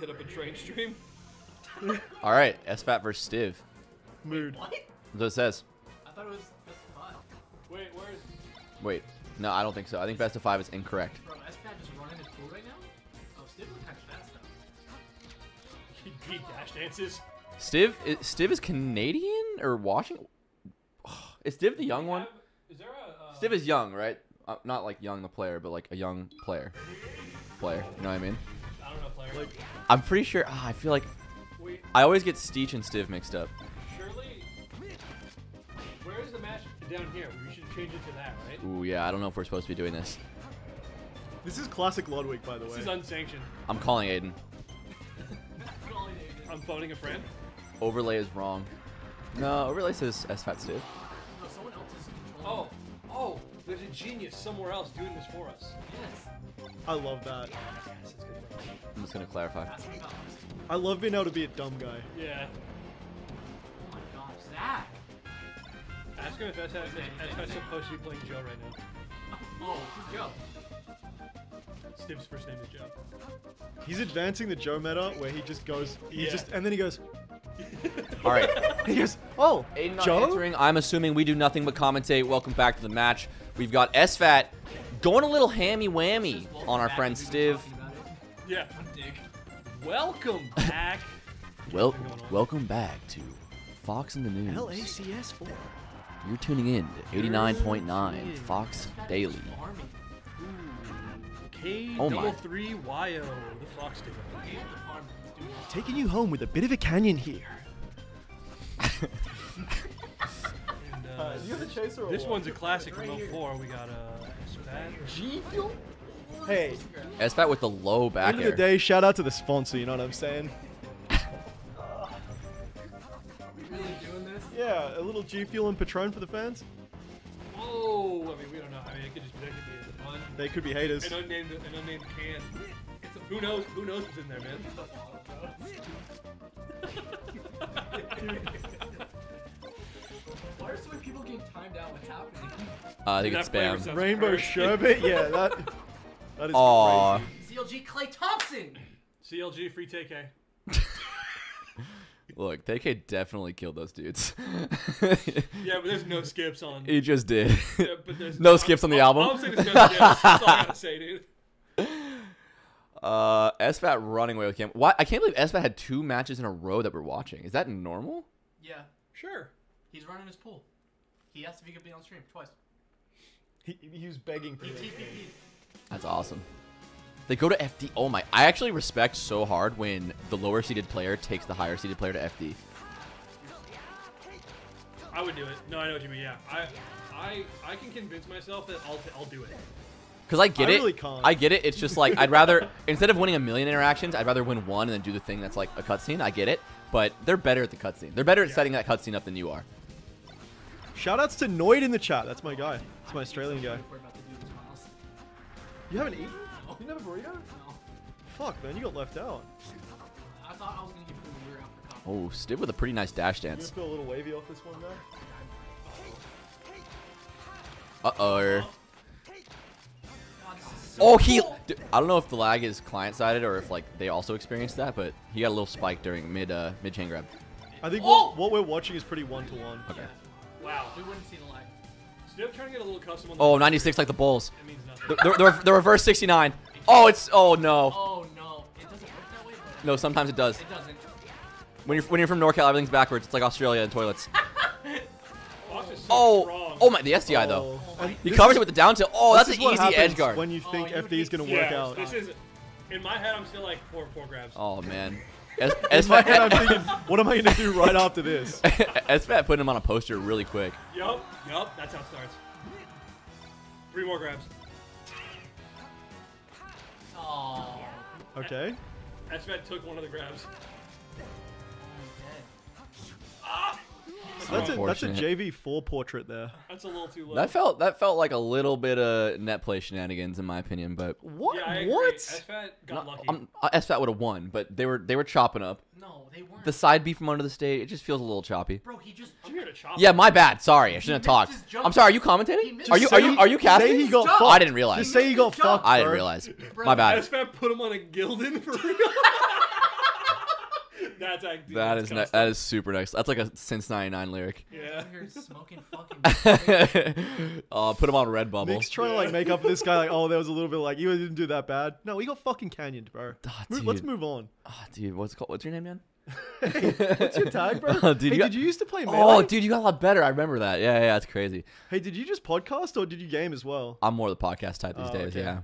Hit up a train stream. All right, SFAT versus Stiv. Mood. What? That's what it says. I thought it was best of five. Wait, where's? Wait, no, I don't think so. I think best of five is incorrect. Bro, SFAT just running his pool right now? Oh, Steve looks kind of fast though. He beat dash dances. Stiv, is, Stiv is Canadian or Washington? Is Stiv the young one? Is there a? Uh, Stiv is young, right? Uh, not like young the player, but like a young player. Player, you know what I mean? Like, I'm pretty sure. ah, I feel like Wait, I always get Steech and Stiv mixed up. surely. Where is the match? Down here. We should change it to that, right? Ooh, yeah. I don't know if we're supposed to be doing this. this is classic Ludwig, by the way. This is unsanctioned. I'm calling Aiden. Calling it. I'm phoning a friend. Overlay is wrong. No, overlay says SFAT Stiv. No, someone else is controlling. Oh, oh, there's a genius somewhere else doing this for us. Yes. I love that. Yes, it's good for us. I'm just gonna clarify. That's what about. I love being able to be a dumb guy. Yeah. Oh my gosh, Zach. Ask him if that's, that's, that's supposed to be playing Joe right now. Oh, who's Joe? Stiv's first name is Joe. He's advancing the Joe meta where he just goes, he Yeah. just, and then he goes, All right. he goes, oh, Aiden not Joe? answering. I'm assuming we do nothing but commentate. Welcome back to the match. We've got SFAT going a little hammy whammy on our friend to Stiv. talking about it. Yeah. Dig. Welcome back. Well, What's going on? welcome back to Fox in the News. LACS 4. You're tuning in to 89.9 Fox Daily. Oh K Oh double my. three Y O the Fox Dude. Game of the farm. Dude, Taking you home with a bit of a canyon here. And, uh, you have a chaser or this one's a classic from 04. We got uh, that. G Fuel? Hey, SFAT with the low back end of the day, shout out to the sponsor, you know what I'm saying? really doing this? Yeah, a little G Fuel and Patron for the fans. Oh, I mean, we don't know. I mean, it could just be, that could be an, un, They could be haters. an unnamed, an unnamed can. It's a, who knows? Who knows what's in there, man? Uh, I think That it's flavor spam. Rainbow great. sherbet, yeah, that that is Aw. crazy. CLG Klay Thompson. CLG free TK. Look, TK definitely killed those dudes. Yeah, but there's no skips on. he just did. Yeah, but there's no skips on the all- album. All I'm saying is no skips. That's all I gotta say, dude. Uh, SFAT running away with Cam. Why? I can't believe SFAT had two matches in a row that we're watching. Is that normal? Yeah, Sure. he's running his pool. He asked if he could be on stream twice. He, he was begging for He it. That's awesome. They go to FD. Oh my! I actually respect so hard when the lower seeded player takes the higher seeded player to FD. I would do it. No, I know what you mean. Yeah, I, I, I can convince myself that I'll, I'll do it. Cause I get I it. really can't. I get it. It's just like I'd rather instead of winning a million interactions, I'd rather win one and then do the thing that's like a cutscene. I get it, but they're better at the cutscene. They're better at Yeah. setting that cutscene up than you are. Shout outs to Noid in the chat. That's my guy. That's my Australian guy. We're about to do this, Miles. You haven't eaten? You never burrito? Fuck, man, you got left out. I thought I was gonna give him a year after coffee. Oh, Stiv with a pretty nice dash You dance. feel a little wavy off this one, man? Uh oh. God, this is so Oh, he. Dude, I don't know if the lag is client sided or if like they also experienced that, but he got a little spike during mid uh, mid chain grab. I think Oh! what, what we're watching is pretty one to one. Okay. Wow. We wouldn't see the lag. Still trying to get a little custom on the Oh, 96 like the Bulls. It means nothing. The, the, the, the reverse 69. Oh, it's. Oh no. Oh no, it doesn't work that way. But No, sometimes it does. it doesn't. When you're when you're from NorCal, everything's backwards. It's like Australia and toilets. Fox is so Oh, oh my, the SDI though. Oh, and He covers is- it with the down tilt. Oh, that's an easy edge guard. When you Oh, think you would FD is gonna to work yeah, out. this is. In my head, I'm still like four four grabs. Oh man. S- In my head, I'm thinking, what am I gonna do right after this? SFAT put him on a poster really quick. Yup, yup. That's how it starts. Three more grabs. Oh. Okay. SFAT took one of the grabs. That's a that's a JV4 portrait there. That's a little too low. That felt that felt like a little bit of net play shenanigans in my opinion, but what? yeah, I what? SFAT got Not- lucky. I'm- uh, SFAT would have won, but they were they were chopping up. No, they weren't. The side B from under the stage, it just feels a little choppy. Bro, he just. I'm here to chop. Yeah, my bad. Sorry, I shouldn't have talked. I'm sorry. Are you He commentating? Are you are you are you casting? Say he got Jump. fucked. I didn't realize. Just say he got Jump. fucked. I didn't realize. Bro, My bad. SFAT put him on a Gildan for real. That's actually That that's ne- that is super nice. That's like a since '99 lyric. Yeah. Over here smoking fucking. uh, put him on Redbubble. Nick's trying to like make up for this guy. Like, oh, there was a little bit like you didn't do that bad. No, we got fucking canyoned, bro. Ah, Mo- let's dude. move on. Ah, dude, what's it called? What's your name, man? What's your tag, bro? Oh, dude, hey, you got- did you used to play Melee? Oh, dude, you got a lot better. I remember that. Yeah, yeah, that's crazy. Hey, did you just podcast or did you game as well? I'm more the podcast type these Oh, days. okay. Yeah.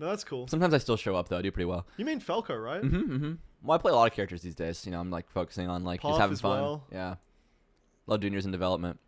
No, that's cool. Sometimes I still show up though. I do pretty well. You mean Falco, right? Mm-hmm, mm-hmm. Well, I play a lot of characters these days. You know, I'm like focusing on like just having as fun. well. Yeah. Love juniors in development.